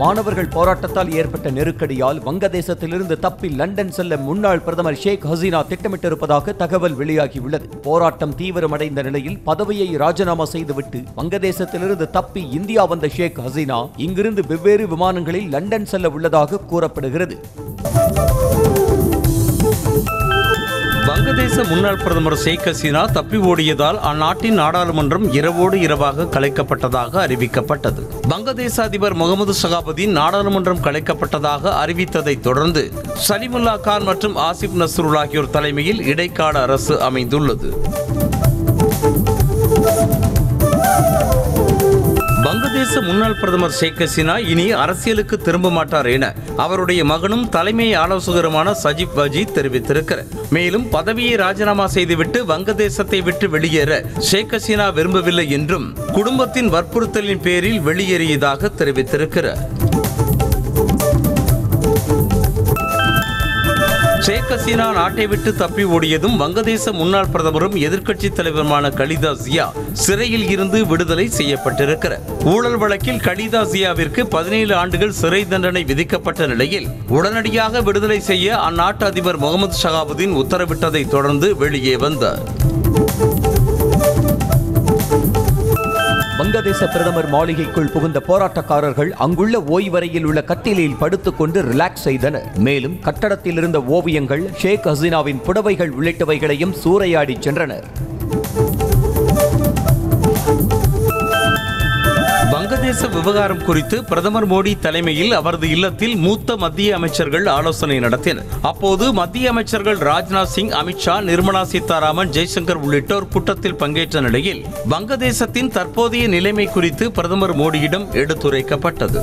மாணவர்கள் போராட்டத்தால் ஏற்பட்ட நெருக்கடியால் வங்கதேசத்திலிருந்து தப்பி லண்டன் செல்ல முன்னாள் பிரதமர் ஷேக் ஹசீனா திட்டமிட்டிருப்பதாக தகவல் வெளியாகியுள்ளது. போராட்டம் தீவிரமடைந்த நிலையில் பதவியை ராஜினாமா செய்துவிட்டு வங்கதேசத்திலிருந்து தப்பி இந்தியா வந்த ஷேக் ஹசீனா இங்கிருந்து வெவ்வேறு விமானங்களில் லண்டன் செல்ல உள்ளதாக கூறப்படுகிறது. வங்கதேச முன்னாள் பிரதமர் ஷேக் ஹசீனா தப்பி ஓடியதால் அந்நாட்டின் நாடாளுமன்றம் இரவோடு இரவாக கலைக்கப்பட்டதாக அறிவிக்கப்பட்டது. வங்கதேச அதிபர் முகமது சகாபுதீன் நாடாளுமன்றம் கலைக்கப்பட்டதாக அறிவித்ததை தொடர்ந்து சலிமுல்லா கான் மற்றும் ஆசிப் நஸ்ருல் ஆகியோர் தலைமையில் இடைக்கால அரசு அமைந்துள்ளது. வங்கதேச முன்னாள் பிரதமர் ஷேக் ஹசீனா இனி அரசியலுக்கு திரும்ப மாட்டார் என அவருடைய மகனும் தலைமை ஆலோசகருமான சஜிப் வஜீத் தெரிவித்திருக்கிறார். மேலும் பதவியை ராஜினாமா செய்துவிட்டு வங்கதேசத்தை விட்டு வெளியேற ஷேக் ஹசீனா விரும்பவில்லை என்றும் குடும்பத்தின் வற்புறுத்தலின் பேரில் வெளியேறியதாக தெரிவித்திருக்கிறார். ஷேக் ஹசீனா நாட்டை விட்டு தப்பி ஓடியதும் வங்கதேச முன்னாள் பிரதமரும் எதிர்க்கட்சித் தலைவருமான கலிதா ஜியா சிறையில் இருந்து விடுதலை செய்யப்பட்டிருக்கிறார். ஊழல் வழக்கில் கலிதா ஜியாவிற்கு பதினேழு ஆண்டுகள் சிறை தண்டனை விதிக்கப்பட்ட நிலையில் உடனடியாக விடுதலை செய்ய அந்நாட்டு அதிபர் முகமது ஷகாபுதீன் உத்தரவிட்டதை தொடர்ந்து வெளியே வந்தார். வங்கதேச பிரதமர் மாளிகைக்குள் புகுந்த போராட்டக்காரர்கள் அங்குள்ள ஓய்வறையில் உள்ள கட்டிலில் படுத்துக்கொண்டு ரிலாக்ஸ் செய்தனர். மேலும் கட்டடத்தில் இருந்த ஓவியங்கள் ஷேக் ஹசீனாவின் புடவைகள் உள்ளிட்டவைகளையும் சூறையாடி சென்றனர். சர்வதேச விவகாரம் குறித்து பிரதமர் மோடி தலைமையில் அவரது இல்லத்தில் மூத்த மத்திய அமைச்சர்கள் ஆலோசனை நடத்தினர். அப்போது மத்திய அமைச்சர்கள் ராஜ்நாத் சிங் அமித்ஷா நிர்மலா சீதாராமன் ஜெய்சங்கர் உள்ளிட்டோர் கூட்டத்தில் பங்கேற்ற நிலையில் வங்கதேசத்தின் தற்போதைய நிலைமை குறித்து பிரதமர் மோடியிடம் எடுத்துரைக்கப்பட்டது.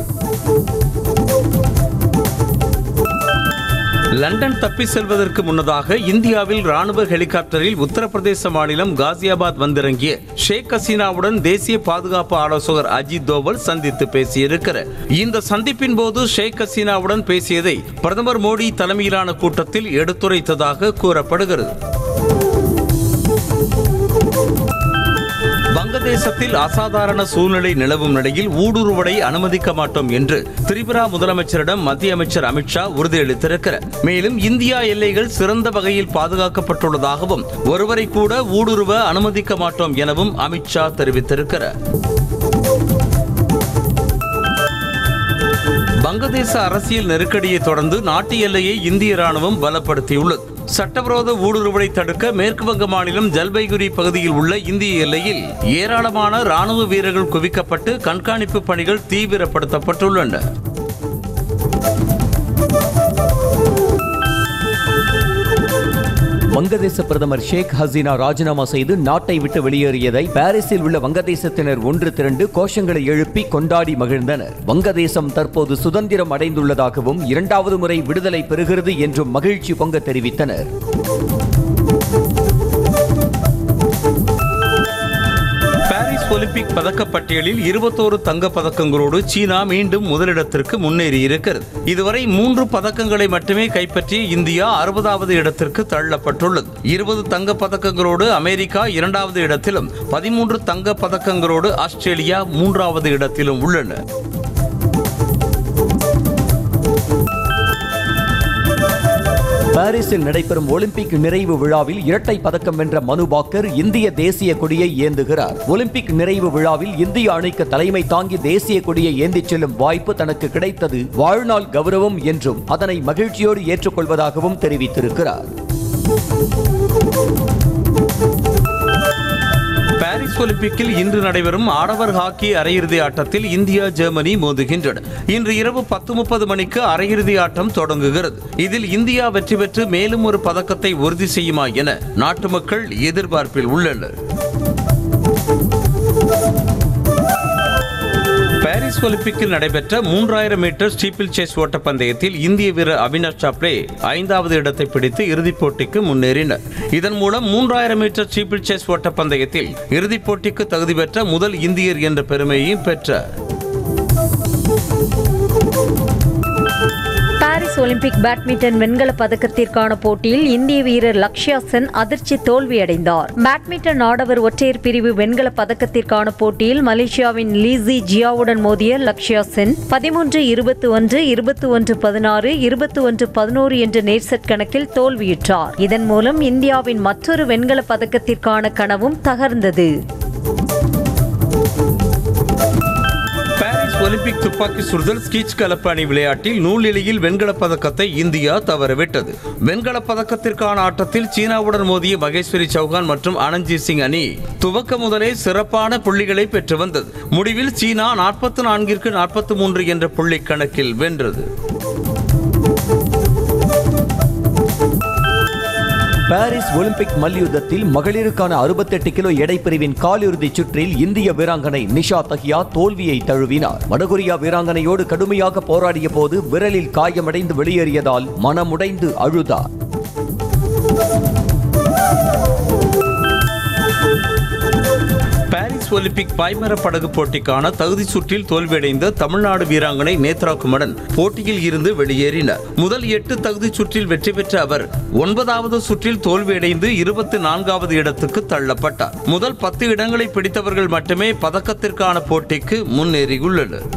லண்டன் தப்பி செல்வதற்கு முன்னதாக இந்தியாவில் ராணுவ ஹெலிகாப்டரில் உத்தரப்பிரதேச மாநிலம் காசியாபாத் வந்திறங்கிய ஷேக் ஹசீனாவுடன் தேசிய பாதுகாப்பு ஆலோசகர் அஜித் தோவல் சந்தித்து பேசியிருக்கிறார். இந்த சந்திப்பின் போது ஷேக் ஹசீனாவுடன் பேசியதை பிரதமர் மோடி தலைமையிலான கூட்டத்தில் எடுத்துரைத்ததாக கூறப்படுகிறது. வங்கதேசத்தில் அசாதாரண சூழ்நிலை நிலவும் நிலையில் ஊடுருவலை அனுமதிக்க மாட்டோம் என்று திரிபுரா முதலமைச்சரிடம் மத்திய அமைச்சர் அமித்ஷா உறுதியளித்திருக்கிறார். மேலும் இந்தியா எல்லைகள் சிறந்த வகையில் பாதுகாக்கப்பட்டுள்ளதாகவும் ஒருவரை கூட ஊடுருவ அனுமதிக்க மாட்டோம் எனவும் அமித்ஷா தெரிவித்திருக்கிறார். வங்கதேச அரசியல் நெருக்கடியை தொடர்ந்து நாட்டு எல்லையை இந்திய ராணுவம் பலப்படுத்தியுள்ளது. சட்டவிரோத ஊடுருவலை தடுக்க மேற்கு வங்க மாநிலம் ஜல்பைகுரி பகுதியில் உள்ள இந்திய எல்லையில் ஏராளமான ராணுவ வீரர்கள் குவிக்கப்பட்டு கண்காணிப்பு பணிகள் தீவிரப்படுத்தப்பட்டுள்ளன. வங்கதேச பிரதமர் ஷேக் ஹசீனா ராஜினாமா செய்து நாட்டை விட்டு வெளியேறியதை பாரிஸில் உள்ள வங்கதேசத்தினர் ஒன்று திரண்டு கோஷங்களை எழுப்பி கொண்டாடி மகிழ்ந்தனர். வங்கதேசம் தற்போது சுதந்திரம் அடைந்துள்ளதாகவும் இரண்டாவது முறை விடுதலை பெறுகிறது என்றும் மகிழ்ச்சி பொங்க தெரிவித்தனர். ஒலிம்பிக் பதக்கப்பட்டியலில் இருபத்தோரு தங்க பதக்கங்களோடு சீனா மீண்டும் முதலிடத்திற்கு முன்னேறி இருக்கிறது இதுவரை மூன்று பதக்கங்களை மட்டுமே கைப்பற்றிய இந்தியா அறுபதாவது இடத்திற்கு தள்ளப்பட்டுள்ளது. இருபது தங்க பதக்கங்களோடு அமெரிக்கா இரண்டாவது இடத்திலும் பதிமூன்று தங்க பதக்கங்களோடு ஆஸ்திரேலியா மூன்றாவது இடத்திலும் உள்ளன. பாரிஸில் நடைபெறும் ஒலிம்பிக் நிறைவு விழாவில் இரட்டை பதக்கம் வென்ற மனு பாக்கர் இந்திய தேசிய கொடியை ஏந்துகிறார். ஒலிம்பிக் நிறைவு விழாவில் இந்திய அணிக்கு தலைமை தாங்கி தேசிய கொடியை ஏந்திச் செல்லும் வாய்ப்பு தனக்கு கிடைத்தது. வாழ்நாள் கௌரவம் என்றும் அதனை மகிழ்ச்சியோடு ஏற்றுக்கொள்வதாகவும் தெரிவித்திருக்கிறார். பாரிஸ் ஒலிம்பிக்கில் இன்று நடைபெறும் ஆடவர் ஹாக்கி அரையிறுதி ஆட்டத்தில் இந்தியா ஜெர்மனி மோதுகின்றன. இன்று இரவு பத்து முப்பது மணிக்கு அரையிறுதி ஆட்டம் தொடங்குகிறது. இதில் இந்தியா வெற்றி பெற்று மேலும் ஒரு பதக்கத்தை உறுதி செய்யுமா என நாட்டு மக்கள் எதிர்பார்ப்பில் உள்ளனர். பாரிஸ் ஒலிம்பிக்கில் நடைபெற்ற மூன்றாயிரம் மீட்டர் ஸ்டீப்பிள் சேஸ் ஓட்டப்பந்தயத்தில் இந்திய வீரர் அவினாஷ் சாப்ளே ஐந்தாவது இடத்தை பிடித்து இறுதிப் போட்டிக்கு முன்னேறினர். இதன் மூலம் மூன்றாயிரம் மீட்டர் ஸ்டீப்பிள் சேஸ் ஓட்டப்பந்தயத்தில் இறுதிப் போட்டிக்கு தகுதி பெற்ற முதல் இந்தியர் என்ற பெருமையையும் பெற்றார். பாரிஸ் ஒலிம்பிக் பேட்மிண்டன் வெண்கல பதக்கத்திற்கான போட்டியில் இந்திய வீரர் லக்ஷயா சென் அதிர்ச்சி தோல்வியடைந்தார். பேட்மிண்டன் ஆடவர் ஒற்றையர் பிரிவு வெண்கல பதக்கத்திற்கான போட்டியில் மலேசியாவின் லீசி ஜியாவுடன் மோதிய லக்ஷயா சென் பதிமூன்று இருபத்தி ஒன்று இருபத்தி ஒன்று பதினாறு இருபத்தி ஒன்று பதினோரு என்ற நேர்செட் கணக்கில் தோல்வியுற்றார். இதன் மூலம் இந்தியாவின் மற்றொரு வெண்கல பதக்கத்திற்கான கனவும் தகர்ந்தது. ஒலிம்பிக் துப்பாக்கி சுடுதல் ஸ்கீச் கலப்பணி விளையாட்டில் நூலிலையில் வெண்கலப் பதக்கத்தை இந்தியா தவறவிட்டது. வெண்கலப் பதக்கத்திற்கான ஆட்டத்தில் சீனாவுடன் மோதிய மகேஸ்வரி சௌகான் மற்றும் ஆனந்த்ஜித் சிங் அணி துவக்க முதலே சிறப்பான புள்ளிகளை பெற்று வந்தது. முடிவில் சீனா நாற்பத்தி நான்கிற்கு நாற்பத்தி மூன்று என்ற புள்ளி கணக்கில் வென்றது. பாரிஸ் ஒலிம்பிக் மல்யுத்தத்தில் மகளிருக்கான அறுபத்தெட்டு கிலோ எடை பிரிவின் காலிறுதிச் சுற்றில் இந்திய வீராங்கனை நிஷா தஹியா தோல்வியை தழுவினார். வடகொரியா வீராங்கனையோடு கடுமையாக போராடிய போது விரலில் காயமடைந்து வெளியேறியதால் மனமுடைந்து அழுதார். பாரிஸ் ஒலிம்பிக் பாய்மர படகு போட்டிக்கான தகுதி சுற்றில் தோல்வியடைந்த தமிழ்நாடு வீராங்கனை நேத்ரா குமரன் போட்டியில் இருந்து வெளியேறினார். முதல் எட்டு தகுதி சுற்றில் வெற்றி பெற்ற அவர் ஒன்பதாவது சுற்றில் தோல்வியடைந்து இருபத்தி நான்காவது இடத்துக்கு தள்ளப்பட்டார். முதல் பத்து இடங்களை பிடித்தவர்கள் மட்டுமே பதக்கத்திற்கான போட்டிக்கு முன்னேறியுள்ளனர்.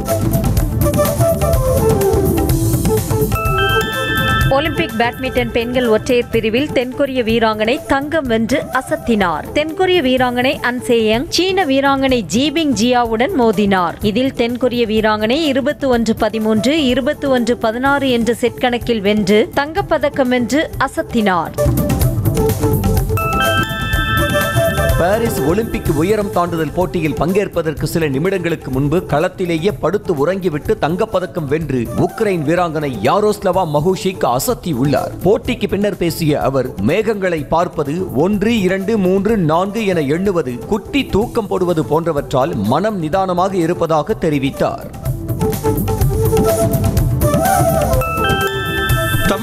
ஒலிம்பிக் பேட்மிண்டன் பெண்கள் ஒற்றையர் பிரிவில் தென்கொரிய வீராங்கனை தங்கம் வென்று அசத்தினார். தென்கொரிய வீராங்கனை அன்சேயங் சீன வீராங்கனை ஜீபிங் ஜியாவுடன் மோதினார். இதில் தென்கொரிய வீராங்கனை இருபத்தி ஒன்று பதிமூன்று இருபத்தி ஒன்று பதினாறு என்ற செட் கணக்கில் வென்று தங்கப்பதக்கம் வென்று அசத்தினார். பாரிஸ் ஒலிம்பிக் உயரம் தாண்டுதல் போட்டியில் பங்கேற்பதற்கு சில நிமிடங்களுக்கு முன்பு களத்திலேயே படுத்து உறங்கிவிட்டு தங்கப்பதக்கம் வென்று உக்ரைன் வீராங்கனை யாரோஸ்லவா மகுஷிக் அசத்தி உள்ளார். போட்டிக்கு பின்னர் பேசிய அவர் மேகங்களை பார்ப்பது ஒன்று இரண்டு மூன்று நான்கு என எண்ணுவது குட்டி தூக்கம் போடுவது போன்றவற்றால் மனம் நிதானமாக இருப்பதாக தெரிவித்தார்.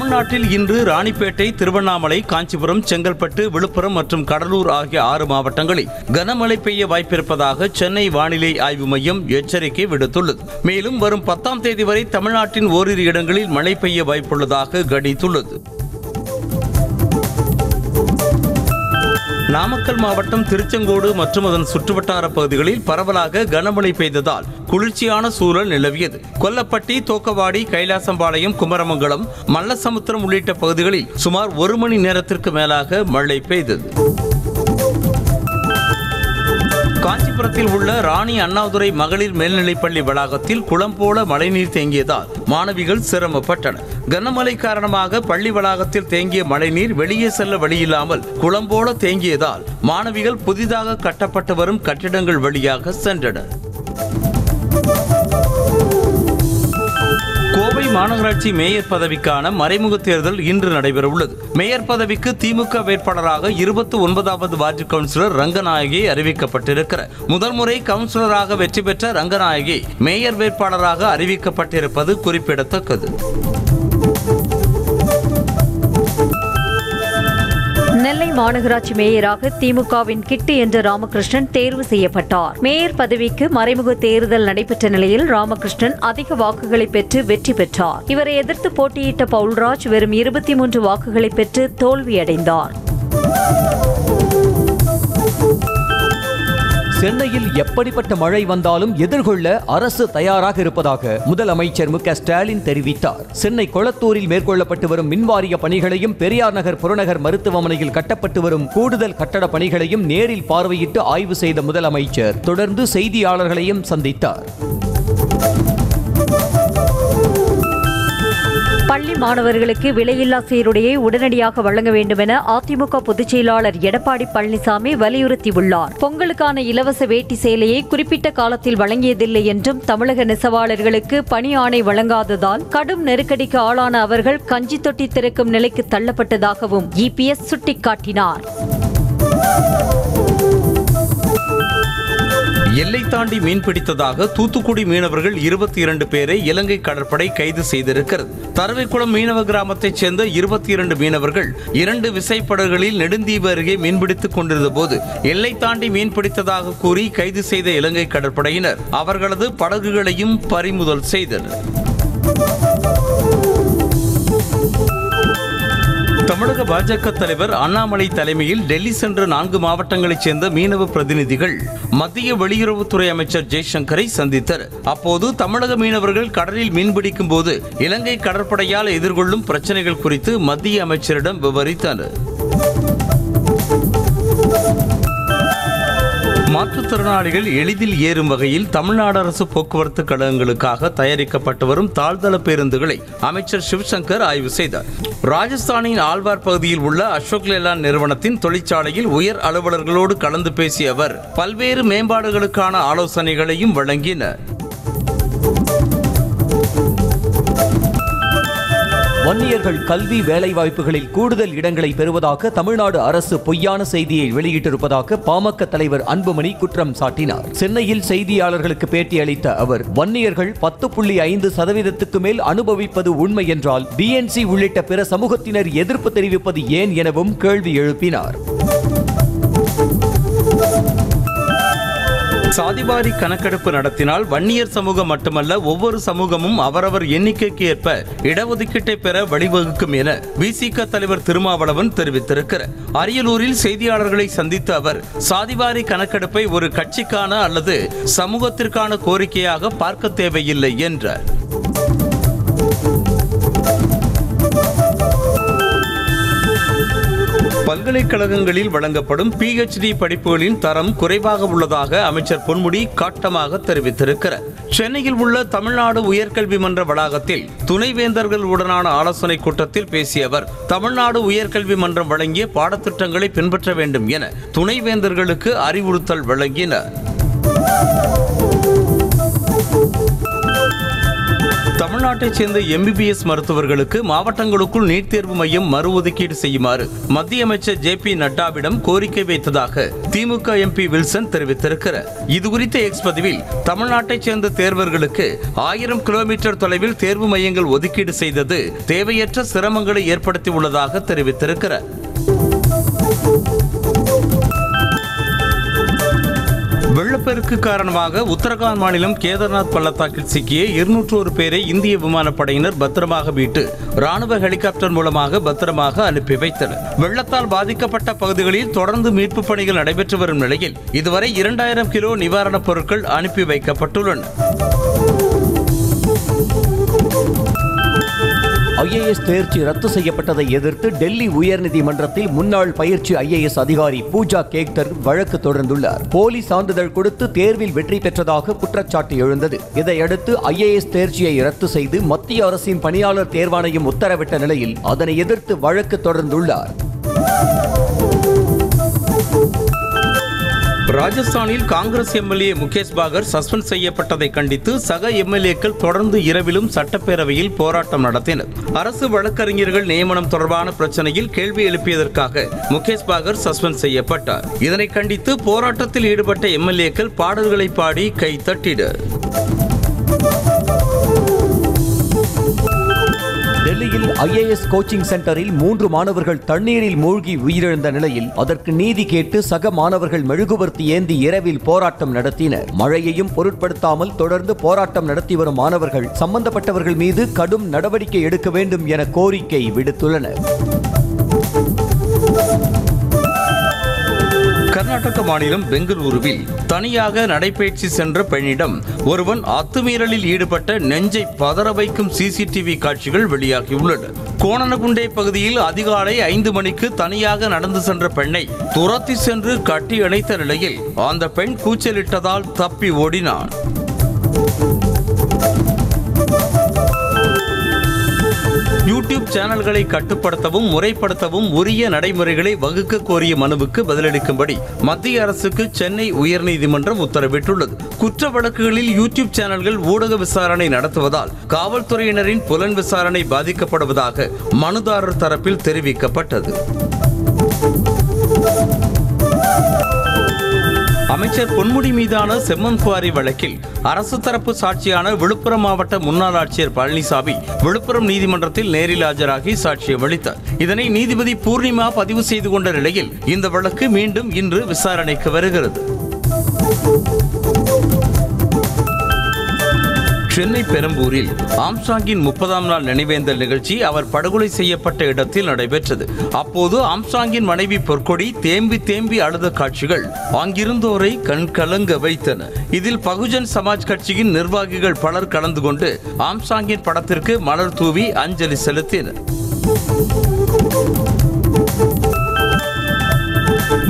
தமிழ்நாட்டில் இன்று ராணிப்பேட்டை திருவண்ணாமலை காஞ்சிபுரம் செங்கல்பட்டு விழுப்புரம் மற்றும் கடலூர் ஆகிய ஆறு மாவட்டங்களில் கனமழை பெய்ய வாய்ப்பிருப்பதாக சென்னை வானிலை ஆய்வு மையம் எச்சரிக்கை விடுத்துள்ளது. மேலும் வரும் பத்தாம் தேதி வரை தமிழ்நாட்டின் ஓரிரு இடங்களில் மழை பெய்ய வாய்ப்புள்ளதாக கணித்துள்ளது. நாமக்கல் மாவட்டம் திருச்செங்கோடு மற்றும் அதன் சுற்றுவட்டார பகுதிகளில் பரவலாக கனமழை பெய்ததால் குளிர்ச்சியான சூழல் நிலவியது. கொல்லப்பட்டி தோக்கவாடி கைலாசம்பாளையம் குமரமங்கலம் மல்லசமுத்திரம் உள்ளிட்ட பகுதிகளில் சுமார் ஒரு மணி நேரத்திற்கு மேலாக மழை பெய்தது. காஞ்சிபுரத்தில் உள்ள ராணி அண்ணாதுரை மகளிர் மேல்நிலைப்பள்ளி வளாகத்தில் குளம் போல மழைநீர் தேங்கியதால் மாணவிகள் சிரமப்பட்டனர். கனமழை காரணமாக பள்ளி வளாகத்தில் தேங்கிய மழைநீர் வெளியே செல்ல வழியில்லாமல் குளம் போல தேங்கியதால் மாணவிகள் புதிதாக கட்டப்பட்டு வரும் கட்டிடங்கள் வழியாக சென்றனர். கோவை மாநகராட்சி மேயர் பதவிக்கான மறைமுக தேர்தல் இன்று நடைபெறவுள்ளது. மேயர் பதவிக்கு திமுக வேட்பாளராக இருபத்தி ஒன்பதாவது வார்டு கவுன்சிலர் ரங்கநாயகி அறிவிக்கப்பட்டிருக்கிறார். முதல் முறை கவுன்சிலராக வெற்றி பெற்ற ரங்கநாயகி மேயர் வேட்பாளராக அறிவிக்கப்பட்டிருப்பது குறிப்பிடத்தக்கது. மாநகராட்சி மேயராக திமுகவின் கிட்டு என்ற ராமகிருஷ்ணன் தேர்வு செய்யப்பட்டார். மேயர் பதவிக்கு மறைமுக தேர்தல் நடைபெற்ற நிலையில் ராமகிருஷ்ணன் அதிக வாக்குகளை பெற்று வெற்றி பெற்றார். இவரை எதிர்த்து போட்டியிட்ட பவுல்ராஜ் வெறும் இருபத்தி மூன்று வாக்குகளை பெற்று தோல்வியடைந்தார். சென்னையில் எப்படிப்பட்ட மழை வந்தாலும் எதிர்கொள்ள அரசு தயாராக இருப்பதாக முதலமைச்சர் மு க ஸ்டாலின் தெரிவித்தார். சென்னை கொளத்தூரில் மேற்கொள்ளப்பட்டு வரும் மின்வாரிய பணிகளையும் பெரியார் நகர் புறநகர் மருத்துவமனையில் கட்டப்பட்டு வரும் கூடுதல் கட்டட பணிகளையும் நேரில் பார்வையிட்டு ஆய்வு செய்த முதலமைச்சர் தொடர்ந்து செய்தியாளர்களையும் சந்தித்தார். பள்ளி மாணவர்களுக்கு விலையில்லா சீருடையை உடனடியாக வழங்க வேண்டும் என அதிமுக பொதுச் செயலாளர் எடப்பாடி பழனிசாமி வலியுறுத்தியுள்ளார். பொங்கலுக்கான இலவச வேட்டி சேலையை குறிப்பிட்ட காலத்தில் வழங்கியதில்லை என்றும் தமிழக நெசவாளர்களுக்கு பணி ஆணை வழங்காததால் கடும் நெருக்கடிக்கு ஆளான அவர்கள் கஞ்சி தொட்டி திறக்கும் நிலைக்கு தள்ளப்பட்டதாகவும் இபிஎஸ் சுட்டிக்காட்டினார். எல்லை தாண்டி மீன் பிடித்ததாக தூத்துக்குடி மீனவர்கள் இருபத்தி இரண்டு பேரை இலங்கை கடற்படை கைது செய்திருக்கிறது. தரவைக்குளம் மீனவ கிராமத்தைச் சேர்ந்த இருபத்தி இரண்டு மீனவர்கள் இரண்டு விசைப்படகுகளில் நெடுந்தீவு அருகே மீன்பிடித்துக் கொண்டிருந்த போது எல்லை தாண்டி மீன் பிடித்ததாக கூறி கைது செய்த இலங்கை கடற்படையினர். அவர்களது படகுகளையும் பறிமுதல் செய்தனர். தமிழக பாஜக தலைவர் அண்ணாமலை தலைமையில் டெல்லி சென்ற நான்கு மாவட்டங்களைச் சேர்ந்த மீனவ பிரதிநிதிகள் மத்திய வெளியுறவுத்துறை அமைச்சர் ஜெய்சங்கரை சந்தித்தனர். அப்போது தமிழக மீனவர்கள் கடலில் மீன்பிடிக்கும் போது இலங்கை கடற்படையால் எதிர்கொள்ளும் பிரச்சனைகள் குறித்து மத்திய அமைச்சரிடம் விவரித்தனர். மாற்றுத்திறனாளிகள் எளிதில் ஏறும் வகையில் தமிழ்நாடு அரசு போக்குவரத்து கழகங்களுக்காக தயாரிக்கப்பட்டு வரும் தாழ்தள பேருந்துகளை அமைச்சர் சிவசங்கர் ஆய்வு செய்தார். ராஜஸ்தானின் ஆழ்வார் பகுதியில் உள்ள அசோக் லேலாண்ட் நிறுவனத்தின் தொழிற்சாலையில் உயர் அலுவலர்களோடு கலந்து பேசிய அவர் பல்வேறு மேம்பாடுகளுக்கான ஆலோசனைகளையும் வழங்கினர். வன்னியர்கள் கல்வி வேலைவாய்ப்புகளில் கூடுதல் இடங்களை பெறுவதாக தமிழ்நாடு அரசு பொய்யான செய்தியை வெளியிட்டிருப்பதாக பாமக தலைவர் அன்புமணி குற்றம் சாட்டினார். சென்னையில் செய்தியாளர்களுக்கு பேட்டியளித்த அவர் வன்னியர்கள் பத்து புள்ளி ஐந்து சதவீதத்துக்கு மேல் அனுபவிப்பது உண்மை என்றால் பிஎன்சி உள்ளிட்ட பிற சமூகத்தினர் எதிர்ப்பு தெரிவிப்பது ஏன் எனவும் கேள்வி எழுப்பினார். சாதிவாரி கணக்கெடுப்பு நடத்தினால் வன்னியர் சமூகம் மட்டுமல்ல ஒவ்வொரு சமூகமும் அவரவர் எண்ணிக்கைக்கு ஏற்ப இடஒதுக்கீட்டை பெற வழிவகுக்கும் என விசிக தலைவர் திருமாவளவன் தெரிவித்திருக்கிறார். அரியலூரில் செய்தியாளர்களை சந்தித்த அவர் சாதிவாரி கணக்கெடுப்பை ஒரு கட்சிக்கான அல்லது சமூகத்திற்கான கோரிக்கையாக பார்க்க தேவையில்லை என்றார். பல்கலைக்கழகங்களில் வழங்கப்படும் பிஹெச்டி படிப்புகளின் தரம் குறைவாக உள்ளதாக அமைச்சர் பொன்முடி காட்டமாக தெரிவித்திருக்கிறார். சென்னையில் உள்ள தமிழ்நாடு உயர்கல்வி மன்ற வளாகத்தில் துணைவேந்தர்களுடனான ஆலோசனை கூட்டத்தில் பேசிய அவர் தமிழ்நாடு உயர்கல்வி மன்றம் வழங்கிய பாடத்திட்டங்களை பின்பற்ற வேண்டும் என துணைவேந்தர்களுக்கு அறிவுறுத்தல் வழங்கினார். தமிழ்நாட்டைச் சேர்ந்த எம்பிபிஎஸ் மருத்துவர்களுக்கு மாவட்டங்களுக்குள் நீட் தேர்வு மையம் மறு ஒதுக்கீடு செய்யுமாறு மத்திய அமைச்சர் ஜே பி நட்டாவிடம் கோரிக்கை வைத்ததாக திமுக எம்பி வில்சன் தெரிவித்திருக்கிறார். இதுகுறித்த எக்ஸ் பதிவில் தமிழ்நாட்டைச் சேர்ந்த தேர்வர்களுக்கு ஆயிரம் கிலோமீட்டர் தொலைவில் தேர்வு மையங்கள் ஒதுக்கீடு செய்தது தேவையற்ற சிரமங்களை ஏற்படுத்தியுள்ளதாக தெரிவித்திருக்கிறார். வெள்ளப்பெருக்கு காரணமாக உத்தரகாண்ட் மாநிலம் கேதார்நாத் பள்ளத்தாக்கில் சிக்கிய இருநூற்று ஒரு பேரை இந்திய விமானப்படையினர் பத்திரமாக மீட்டு ராணுவ ஹெலிகாப்டர் மூலமாக பத்திரமாக அனுப்பி வைத்தனர். வெள்ளத்தால் பாதிக்கப்பட்ட பகுதிகளில் தொடர்ந்து மீட்பு பணிகள் நடைபெற்று வரும் நிலையில் இதுவரை இரண்டாயிரம் கிலோ நிவாரணப் பொருட்கள் அனுப்பி வைக்கப்பட்டுள்ளன. ஐஏஎஸ் தேர்ச்சி ரத்து செய்யப்பட்டதை எதிர்த்து டெல்லி உயர்நீதிமன்றத்தில் முன்னாள் பயிற்சி ஐஏஎஸ் அதிகாரி பூஜா கேக்தர் வழக்கு தொடர்ந்துள்ளார். போலி சான்றிதழ் கொடுத்து தேர்வில் வெற்றி பெற்றதாக குற்றச்சாட்டு எழுந்தது. இதையடுத்து ஐஏஎஸ் தேர்ச்சியை ரத்து செய்து மத்திய அரசின் பணியாளர் தேர்வாணையம் உத்தரவிட்ட நிலையில் அதனை எதிர்த்து வழக்கு தொடர்ந்துள்ளார். ராஜஸ்தானில் காங்கிரஸ் எம்எல்ஏ முகேஷ் பாகர் சஸ்பெண்ட் செய்யப்பட்டதை கண்டித்து சக எம்எல்ஏக்கள் தொடர்ந்து இரவிலும் சட்டப்பேரவையில் போராட்டம் நடத்தினர். அரசு வழக்கறிஞர்கள் நியமனம் தொடர்பான பிரச்சனையில் கேள்வி எழுப்பியதற்காக முகேஷ் பாகர் சஸ்பெண்ட் செய்யப்பட்டார். இதனை கண்டித்து போராட்டத்தில் ஈடுபட்ட எம்எல்ஏக்கள் பாடல்களை பாடி கை தட்டினர். டெல்லியில் ஐஏஎஸ் கோச்சிங் சென்டரில் மூன்று மாணவர்கள் தண்ணீரில் மூழ்கி உயிரிழந்த நிலையில் அதற்கு நீதி கேட்டு சக மாணவர்கள் மெழுகுவர்த்தி ஏந்தி இரவில் போராட்டம் நடத்தினர். மழையையும் பொருட்படுத்தாமல் தொடர்ந்து போராட்டம் நடத்தி வரும் மாணவர்கள் சம்பந்தப்பட்டவர்கள் மீது கடும் நடவடிக்கை எடுக்க வேண்டும் என கோரிக்கை விடுத்துள்ளனர். கர்நாடக மாநிலம் பெங்களூருவில் தனியாக நடைபயிற்சி சென்ற பெண்ணிடம் ஒருவன் அத்துமீறலில் ஈடுபட்ட நெஞ்சை பதற வைக்கும் சிசிடிவி காட்சிகள் வெளியாகியுள்ளன. கோணனகுண்டே பகுதியில் அதிகாலை ஐந்து மணிக்கு தனியாக நடந்து சென்ற பெண்ணை துரத்தி சென்று கட்டி அணைத்த நிலையில் அந்த பெண் கூச்சலிட்டதால் தப்பி ஓடினான். யூடியூப் சேனல்களை கட்டுப்படுத்தவும் முறைப்படுத்தவும் உரிய நடைமுறைகளை வகுக்க கோரிய மனுவுக்கு பதிலளிக்கும்படி மத்திய அரசுக்கு சென்னை உயர்நீதிமன்றம் உத்தரவிட்டுள்ளது. குற்ற வழக்குகளில் யூடியூப் சேனல்கள் ஊடக விசாரணை நடத்துவதால் காவல்துறையினரின் புலன் விசாரணை பாதிக்கப்படுவதாக மனுதாரர் தரப்பில் தெரிவிக்கப்பட்டது. அமைச்சர் பொன்முடி மீதான செம்மன் குவாரி வழக்கில் அரசு தரப்பு சாட்சியான விழுப்புரம் மாவட்ட முன்னாள் ஆட்சியர் பழனிசாமி விழுப்புரம் நீதிமன்றத்தில் நேரில் ஆஜராகி சாட்சியம் அளித்தார். இதனை நீதிபதி பூர்ணிமா பதிவு செய்து கொண்ட நிலையில் இந்த வழக்கு மீண்டும் இன்று விசாரணைக்கு வருகிறது. சென்னை பெரம்பூரில் ஆம்சாங்கின் முப்பதாம் நாள் நினைவேந்தல் நிகழ்ச்சி அவர் படுகொலை செய்யப்பட்ட இடத்தில் நடைபெற்றது. அப்போது ஆம்சாங்கின் மனைவி பொற்கொடி தேம்பி தேம்பி அழுத காட்சிகள் அங்கிருந்தோரை கண் கலங்க வைத்தன. இதில் பகுஜன் சமாஜ் கட்சியின் நிர்வாகிகள் பலர் கலந்து கொண்டு ஆம்சாங்கின் படத்திற்கு மலர் தூவி அஞ்சலி செலுத்தினர்.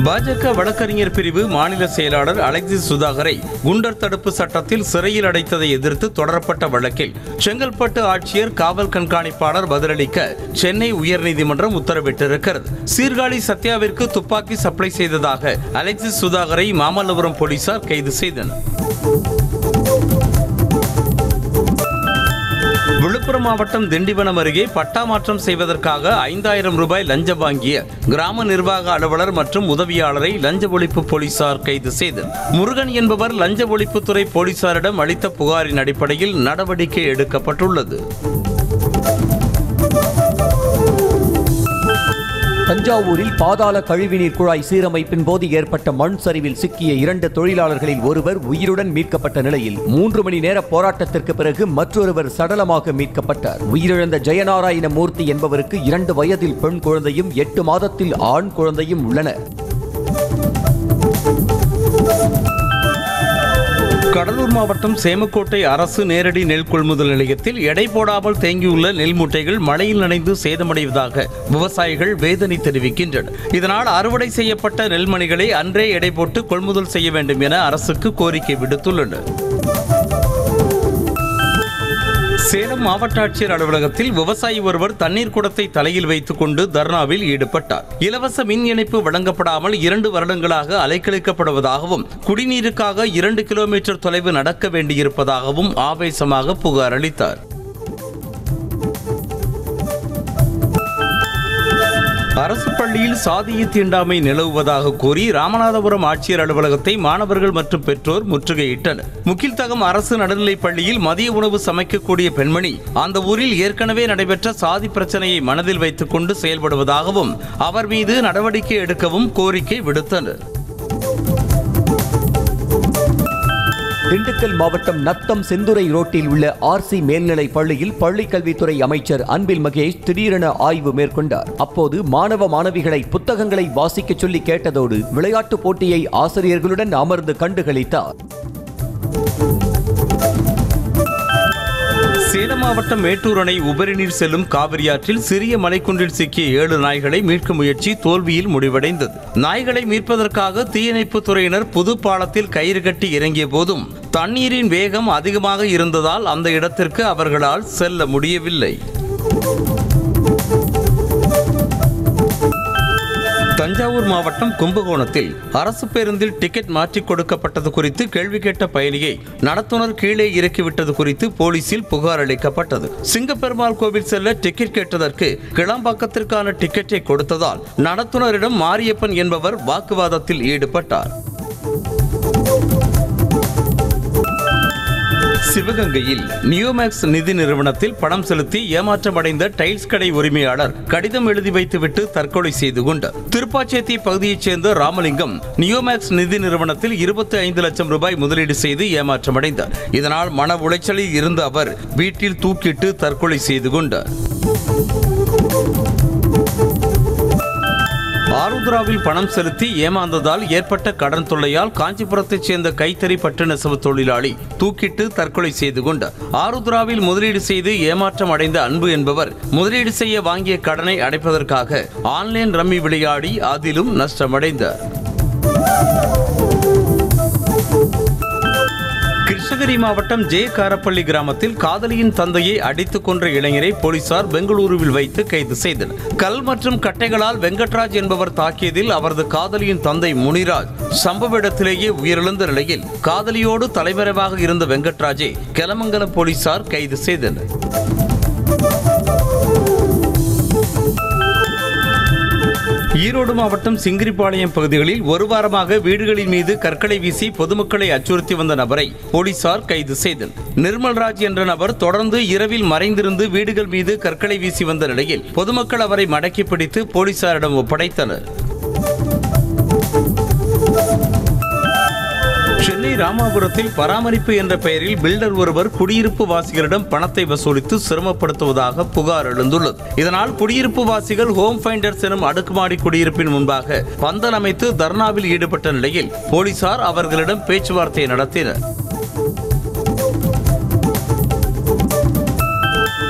பாஜக வழக்கறிஞர் பிரிவு மாநில செயலாளர் அலெக்சிஸ் சுதாகரை குண்டர் தடுப்பு சட்டத்தில் சிறையில் அடைத்ததை எதிர்த்து தொடரப்பட்ட வழக்கில் செங்கல்பட்டு ஆட்சியர் காவல் கண்காணிப்பாளர் பதிலளிக்க சென்னை உயர்நீதிமன்றம் உத்தரவிட்டிருக்கிறது. சீர்காழி சத்யாவிற்கு துப்பாக்கி சப்ளை செய்ததாக அலெக்சிஸ் சுதாகரை மாமல்லபுரம் போலீசார் கைது செய்தனர். விழுப்புரம் மாவட்டம் திண்டிவனம் அருகே பட்டா மாற்றம் செய்வதற்காக ஐந்தாயிரம் ரூபாய் லஞ்சம் வாங்கிய கிராம நிர்வாக அலுவலர் மற்றும் உதவியாளரை லஞ்ச ஒழிப்பு போலீசார் கைது செய்து முருகன் என்பவர் லஞ்ச ஒழிப்புத்துறை போலீசாரிடம் அளித்த புகாரின் அடிப்படையில் நடவடிக்கை எடுக்கப்பட்டுள்ளது. தஞ்சாவூரில் பாதாள கழிவுநீர் குழாய் சீரமைப்பின் போது ஏற்பட்ட மண் சரிவில் சிக்கிய இரண்டு தொழிலாளர்களில் ஒருவர் உயிருடன் மீட்கப்பட்ட நிலையில் மூன்று மணி நேர போராட்டத்திற்கு பிறகு மற்றொருவர் சடலமாக மீட்கப்பட்டார். உயிரிழந்த ஜெயநாராயண மூர்த்தி என்பவருக்கு இரண்டு வயதில் பெண் குழந்தையும் எட்டு மாதத்தில் ஆண் குழந்தையும் உள்ளன கடலூர் மாவட்டம் சேமக்கோட்டை அரசு நேரடி நெல் கொள்முதல் நிலையத்தில் எடை போடாமல் தேங்கியுள்ள நெல் மூட்டைகள் மழையில் நனைந்து சேதமடைவதாக விவசாயிகள் வேதனை தெரிவிக்கின்றனர். இதனால் அறுவடை செய்யப்பட்ட நெல்மணிகளை அன்றே எடை போட்டு கொள்முதல் செய்ய வேண்டும் என அரசுக்கு கோரிக்கை விடுத்துள்ளனர். சேலம் மாவட்ட ஆட்சியர் அலுவலகத்தில் விவசாயி ஒருவர் தண்ணீர் குடத்தை தலையில் வைத்துக் கொண்டு தர்ணாவில் ஈடுபட்டார். இலவச மின் இணைப்பு வழங்கப்படாமல் இரண்டு வருடங்களாக அலைக்கழிக்கப்படுவதாகவும் குடிநீருக்காக இரண்டு கிலோமீட்டர் தொலைவு நடக்க வேண்டியிருப்பதாகவும் ஆவேசமாக புகார் அளித்தார். அரசு பள்ளியில் சாதிய தீண்டாமை நிலவுவதாக கூறி ராமநாதபுரம் ஆட்சியர் அலுவலகத்தை மாணவர்கள் மற்றும் பெற்றோர் முற்றுகையிட்டனர். முக்கில்தகம் அரசு நடுநிலைப் பள்ளியில் மதிய உணவு சமைக்கக்கூடிய பெண்மணி அந்த ஊரில் ஏற்கனவே நடைபெற்ற சாதி பிரச்சனையை மனதில் வைத்துக் கொண்டு செயல்படுவதாகவும் அவர் மீது நடவடிக்கை எடுக்கவும் கோரிக்கை விடுத்தனர். திண்டுக்கல் மாவட்டம் நத்தம் செந்துறை ரோட்டில் உள்ள ஆர்சி மேல்நிலை பள்ளியில் பள்ளிக்கல்வித்துறை அமைச்சர் அன்பில் மகேஷ் திடீரென ஆய்வு மேற்கொண்டார். அப்போது மாணவ மாணவிகளை புத்தகங்களை வாசிக்கச் சொல்லி கேட்டதோடு விளையாட்டுப் போட்டியை ஆசிரியர்களுடன் அமர்ந்து கண்டுகளித்தார். சேலம் மாவட்டம் மேட்டூர் அணை உபரிநீர் செல்லும் காவிரி ஆற்றில் சிறிய மலைக்குன்றில் சிக்கிய ஏழு நாய்களை மீட்கும் முயற்சி தோல்வியில் முடிவடைந்தது. நாய்களை மீட்பதற்காக தீயணைப்புத் துறையினர் புது பாலத்தில் கயிறு கட்டி இறங்கிய போதும் தண்ணீரின் வேகம் அதிகமாக இருந்ததால் அந்த இடத்திற்கு அவர்களால் செல்ல முடியவில்லை. தஞ்சாவூர் மாவட்டம் கும்பகோணத்தில் அரசு பேருந்தில் டிக்கெட் மாற்றிக் கொடுக்கப்பட்டது குறித்து கேள்வி கேட்ட பயணியை நடத்துனர் கீழே இறக்கிவிட்டது குறித்து போலீசில் புகார் அளிக்கப்பட்டது. சிங்கப்பெருமாள் கோவில் செல்ல டிக்கெட் கேட்டதற்கு கிளம்பாக்கத்திற்கான டிக்கெட்டை கொடுத்ததால் நடத்துனரிடம் மாரியப்பன் என்பவர் வாக்குவாதத்தில் ஈடுபட்டார். சிவகங்கையில் நியோமேக்ஸ் நிதி நிறுவனத்தில் பணம் செலுத்தி ஏமாற்றம் அடைந்த டைல்ஸ் கடை உரிமையாளர் கடிதம் எழுதி வைத்துவிட்டு தற்கொலை செய்து கொண்டார் திருப்பாச்சேத்தி பகுதியைச் சேர்ந்த ராமலிங்கம் நியோமேக்ஸ் நிதி நிறுவனத்தில் இருபத்தி ஐந்து லட்சம் ரூபாய் முதலீடு செய்து ஏமாற்றமடைந்தார் இதனால் மன உளைச்சலில் இருந்த அவர் வீட்டில் தூக்கிட்டு தற்கொலை செய்து கொண்டார். ஆருத்ராவில் பணம் செலுத்தி ஏமாந்ததால் ஏற்பட்ட கடன் தொல்லையால் காஞ்சிபுரத்தைச் சேர்ந்த கைத்தறி பட்டு நெசவு தொழிலாளி தூக்கிட்டு தற்கொலை செய்து கொண்டார் ஆருத்ராவில் முதலீடு செய்து ஏமாற்றம் அடைந்த அன்பு என்பவர் முதலீடு செய்ய வாங்கிய கடனை அடைப்பதற்காக ஆன்லைன் ரம்மி விளையாடி அதிலும் நஷ்டமடைந்தார். கிருஷ்ணகிரி மாவட்டம் ஜே காரப்பள்ளி கிராமத்தில் காதலியின் தந்தையை அடித்துக் கொன்ற இளைஞரை போலீசார் பெங்களூருவில் வைத்து கைது செய்தனர். கல் மற்றும் கட்டைகளால் வெங்கட்ராஜ் என்பவர் தாக்கியதில் அவரது காதலியின் தந்தை முனிராஜ் சம்பவ இடத்திலேயே உயிரிழந்த நிலையில் காதலியோடு தலைமறைவாக இருந்த வெங்கட்ராஜை கெலமங்கலம் போலீசார் கைது செய்தனர். ஈரோடு மாவட்டம் சிங்கிரிபாளையம் பகுதிகளில் ஒரு வாரமாக வீடுகளின் மீது கற்களை வீசி பொதுமக்களை அச்சுறுத்தி வந்த நபரை போலீசார் கைது செய்தனர் நிர்மல்ராஜ் என்ற நபர் தொடர்ந்து இரவில் மறைந்திருந்து வீடுகள் மீது கற்களை வீசி வந்த நிலையில் பொதுமக்கள் அவரை மடக்கி பிடித்து போலீசாரிடம் ஒப்படைத்தனர். சென்னை ராமாபுரத்தில் பராமரிப்பு என்ற பெயரில் பில்டர் ஒருவர் குடியிருப்பு வாசிகளிடம் பணத்தை வசூலித்து சிரமப்படுத்துவதாக புகார் எழுந்துள்ளது. இதனால் குடியிருப்பு வாசிகள் ஹோம் ஃபைண்டர்ஸ் எனும் அடுக்குமாடி குடியிருப்பின் முன்பாக பந்தல் அமைத்து தர்ணாவில் ஈடுபட்ட நிலையில் போலீசார் அவர்களிடம் பேச்சுவார்த்தை நடத்தினர்.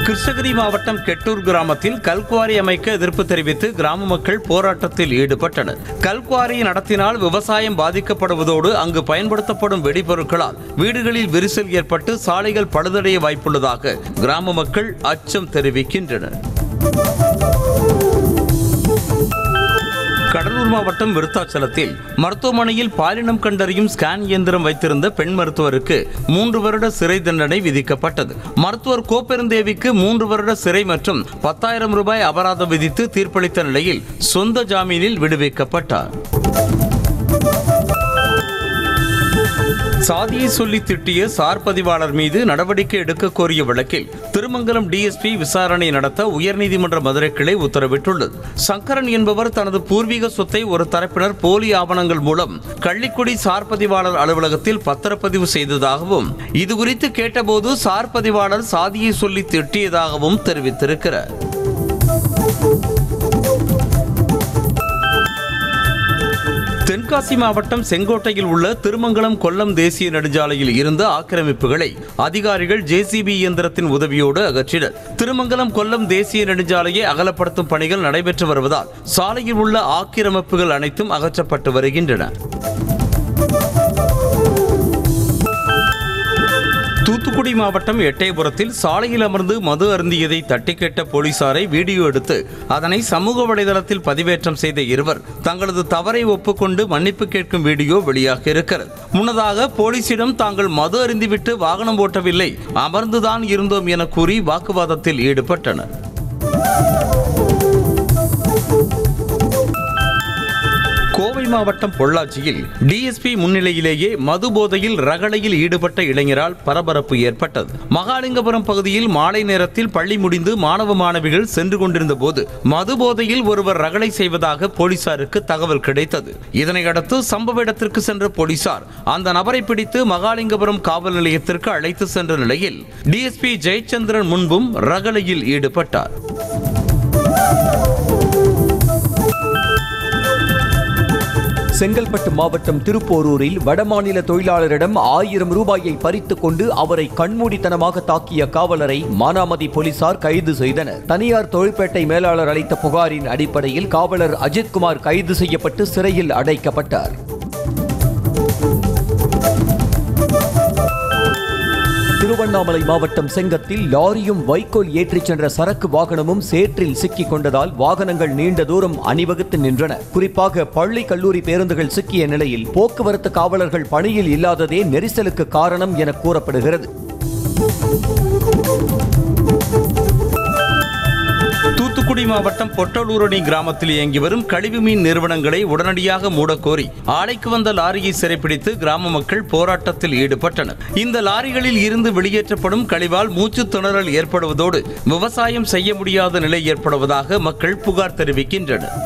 கிருஷ்ணகிரி மாவட்டம் கெட்டூர் கிராமத்தில் கல்குவாரி அமைக்க எதிர்ப்பு தெரிவித்து கிராம மக்கள் போராட்டத்தில் ஈடுபட்டனர். கல்குவாரி நடத்தினால் விவசாயம் பாதிக்கப்படுவதோடு அங்கு பயன்படுத்தப்படும் வெடிபொருட்களால் வீடுகளில் விரிசல் ஏற்பட்டு சாலைகள் பழுதடைய வாய்ப்புள்ளதாக கிராம மக்கள் அச்சம் தெரிவிக்கின்றனர். கடலூர் மாவட்டம் விருத்தாச்சலத்தில் மருத்துவமனையில் பாலினம் கண்டறியும் ஸ்கேன் இயந்திரம் வைத்திருந்த பெண் மருத்துவருக்கு மூன்று வருட சிறை தண்டனை விதிக்கப்பட்டது. மருத்துவர் கோப்பெருந்தேவிக்கு மூன்று வருட சிறை மற்றும் பத்தாயிரம் ரூபாய் அபராதம் விதித்து தீர்ப்பளித்த நிலையில் சொந்த ஜாமீனில் விடுவிக்கப்பட்டார். சாதியை சொல்லி திட்டிய சார் பதிவாளர் மீது நடவடிக்கை எடுக்க கோரிய வழக்கில் திருமங்கலம் டிஎஸ்பி விசாரணை நடத்த உயர்நீதிமன்ற மதுரை கிளை உத்தரவிட்டுள்ளது. சங்கரன் என்பவர் தனது பூர்வீக சொத்தை ஒரு தரப்பினர் போலி ஆவணங்கள் மூலம் கள்ளிக்குடி சார் பதிவாளர் அலுவலகத்தில் பத்திரப்பதிவு செய்ததாகவும் இதுகுறித்து கேட்டபோது சார் பதிவாளர் சாதியை சொல்லி திட்டியதாகவும் தெரிவித்திருக்கிறார். தென்காசி மாவட்டம் செங்கோட்டையில் உள்ள திருமங்கலம் கொல்லம் தேசிய நெடுஞ்சாலையில் இருந்த ஆக்கிரமிப்புகளை அதிகாரிகள் ஜேசிபி இயந்திரத்தின் உதவியோடு அகற்றினர். திருமங்கலம் கொல்லம் தேசிய நெடுஞ்சாலையை அகலப்படுத்தும் பணிகள் நடைபெற்று வருவதால் சாலையில் உள்ள ஆக்கிரமிப்புகள் அனைத்தும் அகற்றப்பட்டு வருகின்றன. தூத்துக்குடி மாவட்டம் எட்டயபுரத்தில் சாலையில் அமர்ந்து மது அருந்தியதை தட்டி கேட்ட போலீசாரை வீடியோ எடுத்து அதனை சமூக வலைதளத்தில் பதிவேற்றம் செய்த இருவர் தங்களது தவறை ஒப்புக்கொண்டு மன்னிப்பு கேட்கும் வீடியோ வெளியாக இருக்கிறது. முன்னதாக போலீசிடம் தாங்கள் மது அருந்திவிட்டு வாகனம் ஓட்டவில்லை அமர்ந்துதான் இருந்தோம் என கூறி வாக்குவாதத்தில் ஈடுபட்டனர். கோவை மாவட்டம் பொள்ளாச்சியில் டிஎஸ்பி முன்னிலையிலேயே மது போதையில் ரகளையில் ஈடுபட்ட இளைஞரால் பரபரப்பு ஏற்பட்டது. மகாலிங்கபுரம் பகுதியில் மாலை நேரத்தில் பள்ளி முடிந்து மாணவ மாணவிகள் சென்று கொண்டிருந்த போது மது போதையில் ஒருவர் ரகளை செய்வதாக போலீசாருக்கு தகவல் கிடைத்தது. இதனையடுத்து சம்பவ இடத்திற்கு சென்ற போலீசார் அந்த நபரை பிடித்து மகாலிங்கபுரம் காவல் நிலையத்திற்கு அழைத்து சென்ற நிலையில் டிஎஸ்பி ஜெயச்சந்திரன் முன்பும் ரகளையில் ஈடுபட்டார். செங்கல்பட்டு மாவட்டம் திருப்போரூரில் வடமாநில தொழிலாளரிடம் ஆயிரம் ரூபாயை பறித்துக் கொண்டு அவரை கண்மூடித்தனமாக தாக்கிய காவலரை மானாமதி போலீசார் கைது செய்தனர். தனியார் தொழிற்பேட்டை மேலாளர் அளித்த புகாரின் அடிப்படையில் காவலர் அஜித்குமார் கைது செய்யப்பட்டு சிறையில் அடைக்கப்பட்டார். திருவண்ணாமலை மாவட்டம் செங்கத்தில் லாரியும் வைக்கோல் ஏற்றிச் சென்ற சரக்கு வாகனமும் சேற்றில் சிக்கிக் கொண்டதால் வாகனங்கள் நீண்ட தூரம் அணிவகுத்து நின்றன. குறிப்பாக பள்ளி கல்லூரி பேருந்துகள் சிக்கிய நிலையில் போக்குவரத்து காவலர்கள் பணியில் இல்லாததே நெரிசலுக்கு காரணம் என கூறப்படுகிறது. தூத்துக்குடி மாவட்டம் பொட்டலூரணி கிராமத்தில் இயங்கி வரும் கழிவு மீன் நிறுவனங்களை உடனடியாக மூடக்கோரி ஆலைக்கு வந்த லாரியை சிறைப்பிடித்து கிராம மக்கள் போராட்டத்தில் ஈடுபட்டனர். இந்த லாரிகளில் இருந்து வெளியேற்றப்படும் கழிவால் மூச்சு திணறல் ஏற்படுவதோடு விவசாயம் செய்ய முடியாத நிலை ஏற்படுவதாக மக்கள் புகார் தெரிவிக்கின்றனர்.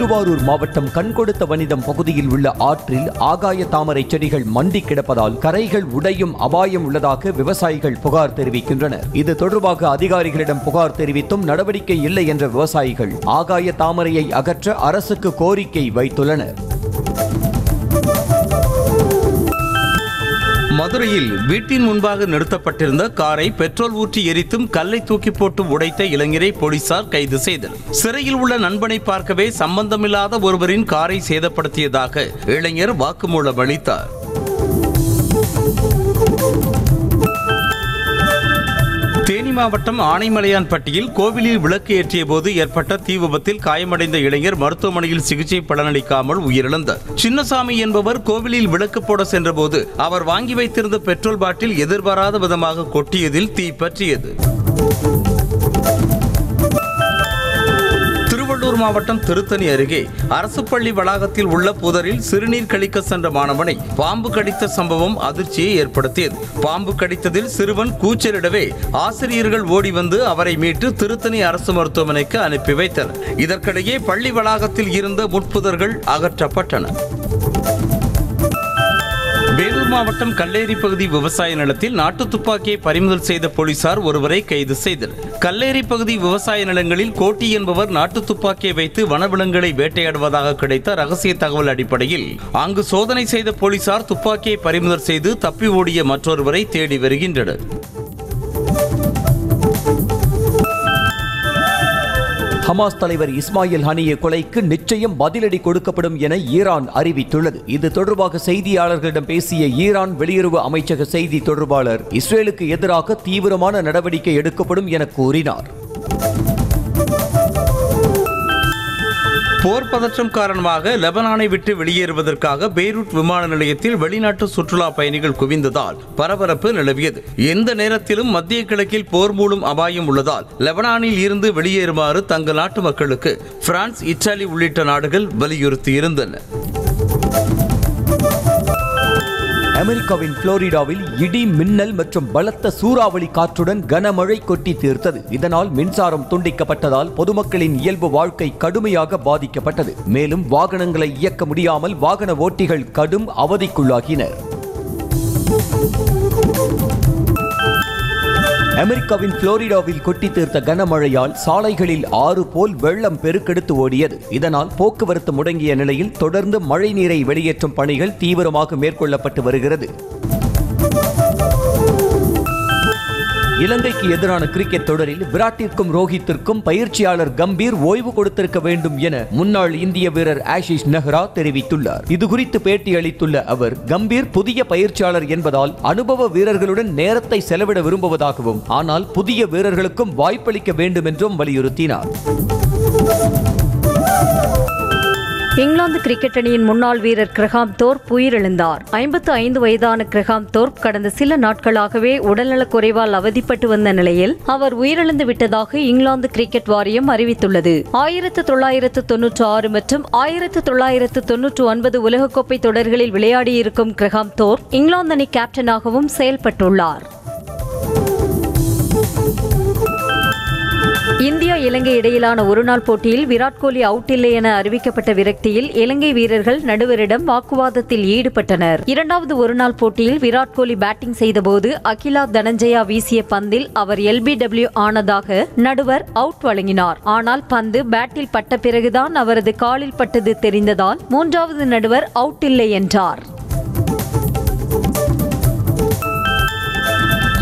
திருவாரூர் மாவட்டம் கண்கொடுத்த வனிதம் பகுதியில் உள்ள ஆற்றில் ஆகாய தாமரை செடிகள் மண்டி கிடப்பதால் கரைகள் உடையும் அபாயம் உள்ளதாக விவசாயிகள் புகார் தெரிவிக்கின்றனர். இது தொடர்பாக அதிகாரிகளிடம் புகார் தெரிவித்தும் நடவடிக்கை இல்லை என்ற விவசாயிகள் ஆகாய தாமரையை அகற்ற அரசுக்கு கோரிக்கை வைத்துள்ளனர். மதுரையில் வீட்டின் முன்பாக நிறுத்தப்பட்டிருந்த காரை பெட்ரோல் ஊற்றி எரித்தும் கல்லை தூக்கி போட்டு உடைத்த இளைஞரை போலீசார் கைது செய்தனர் சிறையில் உள்ள நண்பனை பார்க்கவே சம்பந்தமில்லாத ஒருவரின் காரை சேதப்படுத்தியதாக இளைஞர் வாக்குமூலம் அளித்தார். தேனி மாவட்டம் ஆனைமலையான்பட்டியில் கோவிலில் விளக்கு ஏற்றிய போது ஏற்பட்ட தீ விபத்தில் காயமடைந்த இளைஞர் மருத்துவமனையில் சிகிச்சை பலனளிக்காமல் உயிரிழந்தார். சின்னசாமி என்பவர் கோவிலில் விளக்கு போட சென்றபோது அவர் வாங்கி வைத்திருந்த பெட்ரோல் பாட்டில் எதிர்பாராத விதமாக கொட்டியதில் தீ பற்றியது. திருவள்ளூர் மாவட்டம் திருத்தணி அருகே அரசு பள்ளி வளாகத்தில் உள்ள புதரில் சிறுநீர் கழிக்க சென்ற மாணவனை பாம்பு கடித்த சம்பவம் அதிர்ச்சியை ஏற்படுத்தியது. பாம்பு கடித்ததில் சிறுவன் கூச்சலிடவே ஆசிரியர்கள் ஓடி வந்து அவரை மீட்டு திருத்தணி அரசு மருத்துவமனைக்கு அனுப்பி வைத்தனர். இதற்கிடையே பள்ளி வளாகத்தில் இருந்த முட்புதர்கள் அகற்றப்பட்டன வேலூர் மாவட்டம் கல்லேரி பகுதி விவசாய நிலத்தில் நாட்டு துப்பாக்கியை பறிமுதல் செய்த போலீசார் ஒருவரை கைது செய்தனர். கல்லேரி பகுதி விவசாய நிலங்களில் கோட்டி என்பவர் நாட்டு துப்பாக்கியை வைத்து வனவிலங்குகளை வேட்டையாடுவதாக கிடைத்த ரகசிய தகவல் அடிப்படையில் அங்கு சோதனை செய்த போலீசார் துப்பாக்கியை பறிமுதல் செய்து தப்பி ஓடிய மற்றொருவரை தேடி வருகின்றனர். ஹமாஸ் தலைவர் இஸ்மாயில் ஹனிய கொலைக்கு நிச்சயம் பதிலடி கொடுக்கப்படும் என ஈரான் அறிவித்துள்ளது. இது தொடர்பாக செய்தியாளர்களிடம் பேசிய ஈரான் வெளியுறவு அமைச்சக செய்தி தொடர்பாளர் இஸ்ரேலுக்கு எதிராக தீவிரமான நடவடிக்கை எடுக்கப்படும் என கூறினார். போர் பதற்றம் காரணமாக லெபனானை விட்டு வெளியேறுவதற்காக பெய்ரூட் விமான நிலையத்தில் வெளிநாட்டு சுற்றுலா பயணிகள் குவிந்ததால் பரபரப்பு நிலவியது. எந்த நேரத்திலும் மத்திய கிழக்கில் போர் மூலம் அபாயம் உள்ளதால் லெபனானில் இருந்து வெளியேறுமாறு தங்கள் நாட்டு மக்களுக்கு பிரான்ஸ் இத்தாலி உள்ளிட்ட நாடுகள் வலியுறுத்தியிருந்தன. அமெரிக்காவின் புளோரிடாவில் இடி மின்னல் மற்றும் பலத்த சூறாவளி காற்றுடன் கனமழை கொட்டி தீர்த்தது. இதனால் மின்சாரம் துண்டிக்கப்பட்டதால் பொதுமக்களின் இயல்பு வாழ்க்கை கடுமையாக பாதிக்கப்பட்டது. மேலும் வாகனங்களை இயக்க முடியாமல் வாகன ஓட்டிகள் கடும் அவதிக்குள்ளாகினர். அமெரிக்காவின் புளோரிடாவில் கொட்டி தீர்த்த கனமழையால் சாலைகளில் ஆறு போல் வெள்ளம் பெருக்கெடுத்து ஓடியது. இதனால் போக்குவரத்து முடங்கிய நிலையில் தொடர்ந்து மழை நீரை வெளியேற்றும் பணிகள் தீவிரமாக மேற்கொள்ளப்பட்டு வருகிறது. இலங்கைக்கு எதிரான கிரிக்கெட் தொடரில் விராட்டிற்கும் ரோஹித்திற்கும் பயிற்சியாளர் கம்பீர் ஓய்வு கொடுத்திருக்க வேண்டும் என முன்னாள் இந்திய வீரர் ஆஷிஷ் நெஹ்ரா தெரிவித்துள்ளார். இதுகுறித்து பேட்டி அளித்துள்ள அவர் கம்பீர் புதிய பயிற்சியாளர் என்பதால் அனுபவ வீரர்களுடன் நேரத்தை செலவிட விரும்புவதாகவும் ஆனால் புதிய வீரர்களுக்கும் வாய்ப்பளிக்க வேண்டும் என்றும் வலியுறுத்தினார். இங்கிலாந்து கிரிக்கெட் அணியின் முன்னாள் வீரர் கிரஹாம் தோர்ப் உயிரிழந்தார். ஐம்பத்து ஐந்து வயதான கிரஹாம் தோர்ப் கடந்த சில நாட்களாகவே உடல்நலக் குறைவால் அவதிப்பட்டு வந்த நிலையில் அவர் உயிரிழந்து விட்டதாக இங்கிலாந்து கிரிக்கெட் வாரியம் அறிவித்துள்ளது. ஆயிரத்து தொள்ளாயிரத்து தொன்னூற்று ஆறு மற்றும் ஆயிரத்து தொள்ளாயிரத்து தொன்னூற்று ஒன்பது உலகக்கோப்பை தொடர்களில் விளையாடியிருக்கும் கிரஹாம் தோர்ப் இங்கிலாந்து அணி கேப்டனாகவும் செயல்பட்டுள்ளார். இந்தியா இலங்கை இடையிலான ஒருநாள் போட்டியில் விராட் கோலி அவுட் இல்லை என அறிவிக்கப்பட்ட விரக்தியில் இலங்கை வீரர்கள் நடுவரிடம் வாக்குவாதத்தில் ஈடுபட்டனர். இரண்டாவது ஒருநாள் போட்டியில் விராட் கோலி பேட்டிங் செய்தபோது அகிலா தனஞ்சயா வீசிய பந்தில் அவர் எல்பிடபிள்யூ ஆனதாக நடுவர் அவுட் வழங்கினார். ஆனால் பந்து பேட்டில் பட்ட பிறகுதான் அவரது காலில் பட்டது தெரிந்ததால் மூன்றாவது நடுவர் அவுட் இல்லை என்றார்.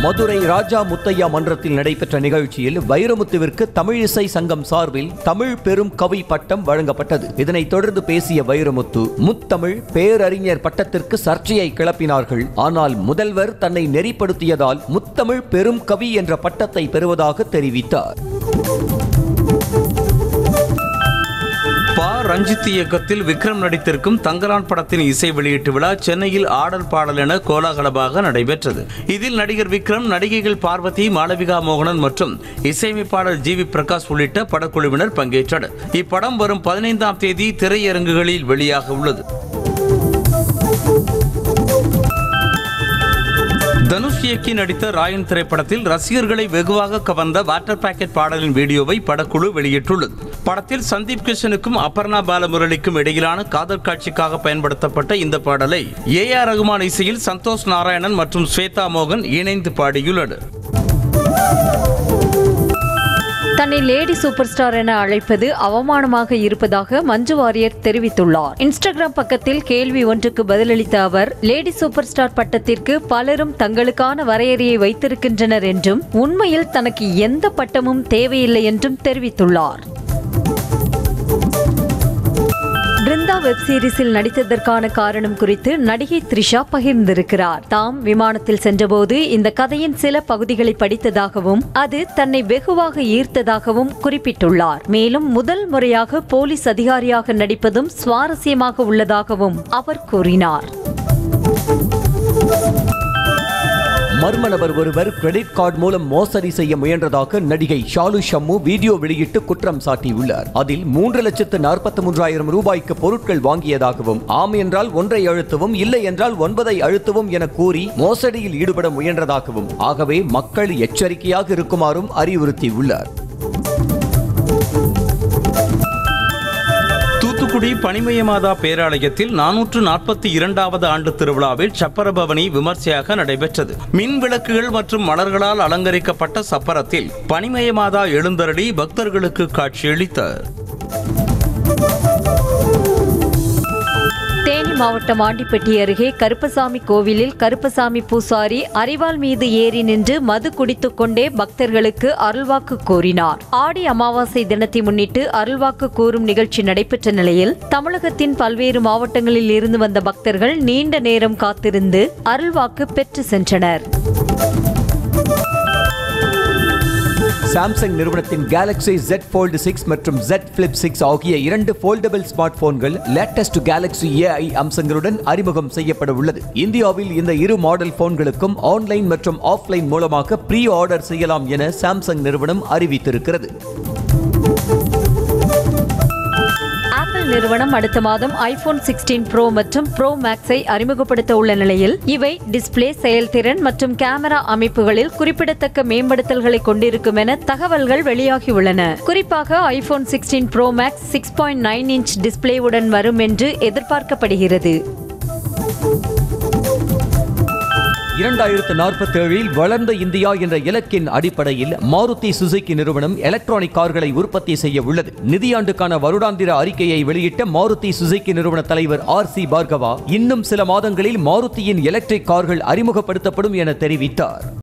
மதுரை ராஜா முத்தையா மன்றத்தில் நடைபெற்ற நிகழ்ச்சியில் வைரமுத்துவிற்கு தமிழிசை சங்கம் சார்பில் தமிழ் பெரும் கவி பட்டம் வழங்கப்பட்டது. இதனைத் தொடர்ந்து பேசிய வைரமுத்து முத்தமிழ் பேரறிஞர் பட்டத்திற்கு சர்ச்சையை கிளப்பினார்கள். ஆனால் முதல்வர் தன்னை நெறிப்படுத்தியதால் முத்தமிழ் பெரும் கவி என்ற பட்டத்தை பெறுவதாக தெரிவித்தார். ரஞ்சித் இயக்கத்தில் விக்ரம் நடித்திருக்கும் தங்கலான் படத்தின் இசை வெளியீட்டு விழா சென்னையில் ஆடல் பாடல் என கோலாகலமாக நடைபெற்றது. இதில் நடிகர் விக்ரம் நடிகைகள் பார்வதி மாளவிகா மோகனன் மற்றும் இசையமைப்பாளர் ஜி வி பிரகாஷ் உள்ளிட்ட படக்குழுவினர் பங்கேற்றனர். இப்படம் வரும் பதினைந்தாம் தேதி திரையரங்குகளில் வெளியாக உள்ளது இயக்கி நடித்த ராயன் திரைப்படத்தில் ரசிகர்களை வெகுவாக கவர்ந்த வாட்டர் பாக்கெட் பாடலின் வீடியோவை படக்குழு வெளியிட்டுள்ளது. படத்தில் சந்தீப் கிருஷ்ணனுக்கும் அபர்ணா பாலமுரளிக்கும் இடையிலான காதல் காட்சிக்காக பயன்படுத்தப்பட்ட இந்த பாடலை ஏ ஆர் ரகுமான் இசையில் சந்தோஷ் நாராயணன் மற்றும் ஸ்வேதா மோகன் இணைந்து பாடியுள்ளனர். தன்னை லேடி சூப்பர் ஸ்டார் என அழைப்பது அவமானமாக இருப்பதாக மஞ்சு வாரியர் தெரிவித்துள்ளார். இன்ஸ்டாகிராம் பக்கத்தில் கேள்வி ஒன்றுக்கு பதிலளித்த அவர் லேடி சூப்பர் ஸ்டார் பட்டத்திற்கு பலரும் தங்களுக்கான வரையறையை வைத்திருக்கின்றனர் என்றும் உண்மையில் தனக்கு எந்த பட்டமும் தேவையில்லை என்றும் தெரிவித்துள்ளார். பிருந்தா வெப் சீரிஸில் நடித்ததற்கான காரணம் குறித்து நடிகை த்ரிஷா பகிர்ந்திருக்கிறார். தாம் விமானத்தில் சென்றபோது இந்த கதையின் சில பகுதிகளை படித்ததாகவும் அது தன்னை வெகுவாக ஈர்த்ததாகவும் குறிப்பிட்டுள்ளார். மேலும் முதல் முறையாக போலீஸ் அதிகாரியாக நடிப்பதும் சுவாரஸ்யமாக உள்ளதாகவும் அவர் கூறினார். மர்ம நபர் ஒருவர் கிரெடிட் கார்டு மூலம் மோசடி செய்ய முயன்றதாக நடிகை ஷாலு ஷம்மு வீடியோ வெளியிட்டு குற்றம் சாட்டியுள்ளார். அதில் மூன்று லட்சத்து நாற்பத்தி மூன்றாயிரம் ரூபாய்க்கு பொருட்கள் வாங்கியதாகவும் ஆம் என்றால் ஒன்றை அழுத்தவும் இல்லை என்றால் ஒன்பதை அழுத்தவும் என கூறி மோசடியில் ஈடுபட முயன்றதாகவும் ஆகவே மக்கள் எச்சரிக்கையாக இருக்குமாறும் அறிவுறுத்தியுள்ளார். தூத்துக்குடி பனிமயமாதா பேராலயத்தில் நானூற்று நாற்பத்தி இரண்டாவது ஆண்டு திருவிழாவில் சப்பரபவனி விமர்சையாக நடைபெற்றது. மின் விளக்குகள் மற்றும் மலர்களால் அலங்கரிக்கப்பட்ட சப்பரத்தில் பனிமயமாதா எழுந்தருளி பக்தர்களுக்கு காட்சியளித்தார். தேனி மாவட்டம் ஆண்டிப்பட்டி அருகே கருப்பசாமி கோவிலில் கருப்பசாமி பூசாரி அரிவாள் மீது ஏறி நின்று மது குடித்துக் கொண்டே பக்தர்களுக்கு அருள்வாக்கு கூறினார் ஆடி அமாவாசை தினத்தை முன்னிட்டு அருள்வாக்கு கூறும் நிகழ்ச்சி நடைபெற்ற நிலையில் தமிழகத்தின் பல்வேறு மாவட்டங்களில் இருந்து வந்த பக்தர்கள் நீண்ட நேரம் காத்திருந்து அருள்வாக்கு பெற்று சென்றனர். சாம்சங் நிறுவனத்தின் கேலக்ஸி Z Fold 6 மற்றும் Z Flip 6 ஆகிய இரண்டு ஃபோல்டபிள் ஸ்மார்ட் போன்கள் லேட்டஸ்ட் கேலக்ஸி ஏஐ அம்சங்களுடன் அறிமுகம் செய்யப்பட உள்ளது. இந்தியாவில் இந்த இரு மாடல் போன்களுக்கும் ஆன்லைன் மற்றும் ஆஃப்லைன் மூலமாக ப்ரீ ஆர்டர் செய்யலாம் என சாம்சங் நிறுவனம் அறிவித்திருக்கிறது. ஆப்பிள் நிறுவனம் அடுத்த மாதம் ஐபோன் சிக்ஸ்டீன் ப்ரோ மற்றும் ப்ரோ மேக்ஸை அறிமுகப்படுத்த உள்ள நிலையில் இவை டிஸ்பிளே செயல்திறன் மற்றும் கேமரா அமைப்புகளில் குறிப்பிடத்தக்க மேம்படுத்தல்களை கொண்டிருக்கும் என தகவல்கள் வெளியாகியுள்ளன. குறிப்பாக iPhone sixteen pro max six point nine inch டிஸ்பிளேவுடன் வரும் என்று எதிர்பார்க்கப்படுகிறது. இரண்டாயிரத்து நாற்பத்தேழில் வளர்ந்த இந்தியா என்ற இலக்கின் அடிப்படையில் மாருதி சுசுகி நிறுவனம் எலக்ட்ரானிக் கார்களை உற்பத்தி செய்ய உள்ளது. நிதியாண்டுக்கான வருடாந்திர அறிக்கையை வெளியிட்ட மாருதி சுசுகி நிறுவன தலைவர் ஆர் சி பார்கவா இன்னும் சில மாதங்களில் மாருதியின் எலக்ட்ரிக் கார்கள் அறிமுகப்படுத்தப்படும் என தெரிவித்தார்.